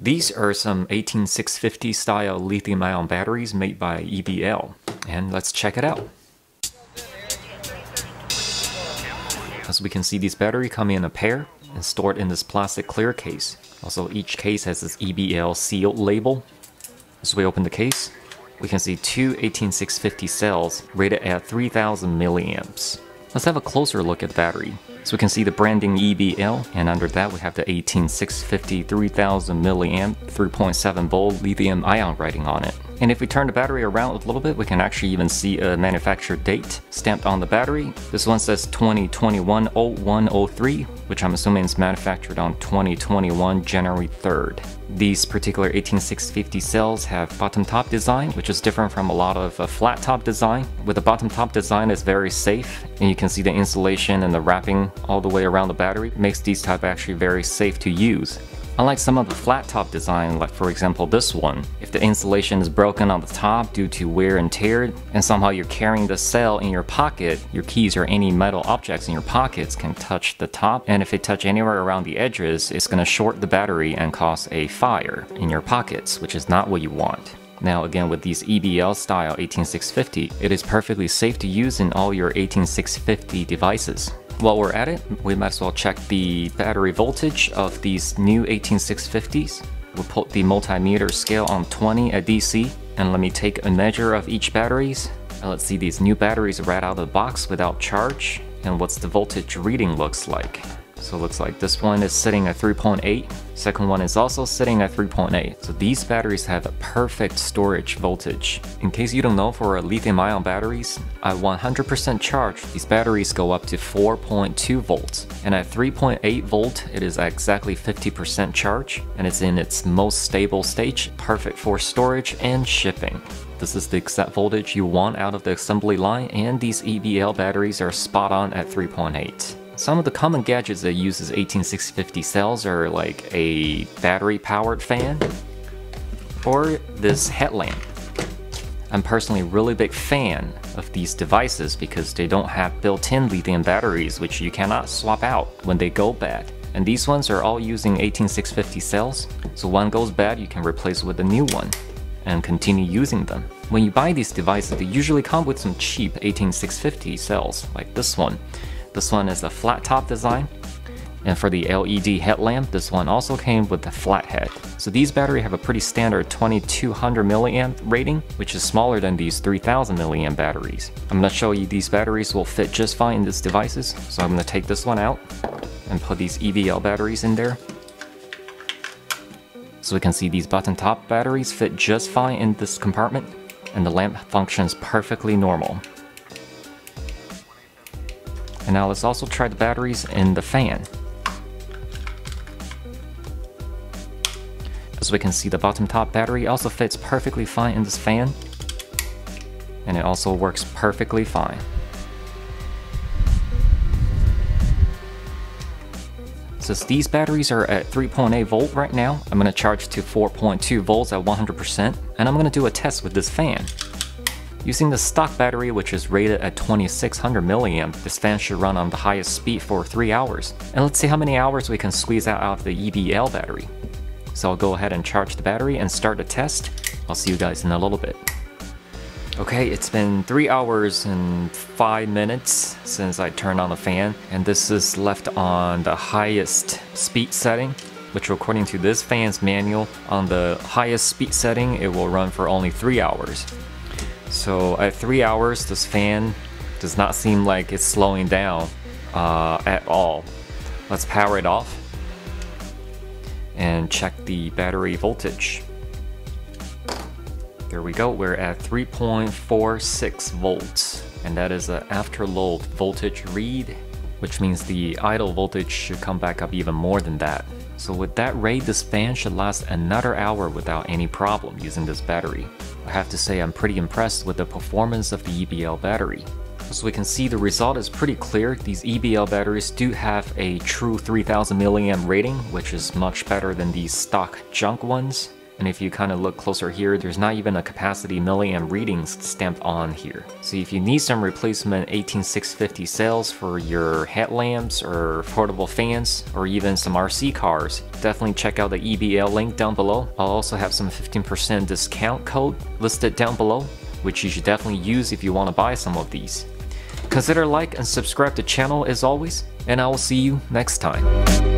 These are some 18650 style lithium ion batteries made by EBL, and let's check it out. As we can see, these batteries come in a pair and stored in this plastic clear case. Also, each case has this EBL sealed label. As we open the case, we can see two 18650 cells rated at 3000 milliamps. Let's have a closer look at the battery. So we can see the branding EBL, and under that we have the 18650 3000 milliamp 3.7 volt lithium ion writing on it. And if we turn the battery around a little bit, we can actually even see a manufacturer date stamped on the battery. This one says 2021-0103, which I'm assuming is manufactured on 2021 January 3rd. These particular 18650 cells have button top design, which is different from a lot of a flat top design. With the button top design, it's very safe, and you can see the insulation and the wrapping all the way around the battery makes these type actually very safe to use. Unlike some of the flat top design, like for example this one, if the insulation is broken on the top due to wear and tear, and somehow you're carrying the cell in your pocket, your keys or any metal objects in your pockets can touch the top, and if they touch anywhere around the edges, it's gonna short the battery and cause a fire in your pockets, which is not what you want. Now again with these EBL style 18650, it is perfectly safe to use in all your 18650 devices. While we're at it, we might as well check the battery voltage of these new 18650s. We'll put the multimeter scale on 20 at DC, and let me take a measure of each batteries. And let's see these new batteries right out of the box without charge, and what's the voltage reading looks like. So it looks like this one is sitting at 3.8. Second one is also sitting at 3.8. So these batteries have a perfect storage voltage. In case you don't know, for lithium ion batteries, at 100% charge, these batteries go up to 4.2 volts. And at 3.8 volt, it is exactly 50% charge, and it's in its most stable stage, perfect for storage and shipping. This is the exact voltage you want out of the assembly line, and these EBL batteries are spot on at 3.8. Some of the common gadgets that uses 18650 cells are like a battery-powered fan or this headlamp. I'm personally a really big fan of these devices because they don't have built-in lithium batteries which you cannot swap out when they go bad. And these ones are all using 18650 cells, so one goes bad you can replace with a new one and continue using them. When you buy these devices, they usually come with some cheap 18650 cells, like this one. This one is a flat top design. And for the LED headlamp, this one also came with a flat head. So these batteries have a pretty standard 2200 milliamp rating, which is smaller than these 3000 milliamp batteries. I'm gonna show you these batteries will fit just fine in these devices. So I'm gonna take this one out and put these EBL batteries in there. So we can see these button top batteries fit just fine in this compartment and the lamp functions perfectly normal. And now let's also try the batteries in the fan. As we can see, the button top battery also fits perfectly fine in this fan. And it also works perfectly fine. Since these batteries are at 3.8 volt right now, I'm going to charge to 4.2 volts at 100%, and I'm going to do a test with this fan. Using the stock battery which is rated at 2600 milliamp, this fan should run on the highest speed for 3 hours. And let's see how many hours we can squeeze out of the EBL battery. So I'll go ahead and charge the battery and start the test. I'll see you guys in a little bit. Okay, it's been 3 hours and 5 minutes since I turned on the fan, and this is left on the highest speed setting, which according to this fan's manual, on the highest speed setting, it will run for only 3 hours. So at 3 hours, this fan does not seem like it's slowing down uh, at all. Let's power it off and check the battery voltage. There we go, we're at 3.46 volts and that is an afterload voltage read which means the idle voltage should come back up even more than that. So with that rate, this fan should last another hour without any problem using this battery. I have to say I'm pretty impressed with the performance of the EBL battery. As we can see, the result is pretty clear. These EBL batteries do have a true 3000 milliamp rating, which is much better than these stock junk ones. And if you kind of look closer here, there's not even a capacity milliamp readings stamped on here. So if you need some replacement 18650 cells for your headlamps or portable fans or even some RC cars, definitely check out the EBL link down below. I'll also have some 15% discount code listed down below, which you should definitely use if you want to buy some of these. Consider like and subscribe to the channel as always, and I will see you next time.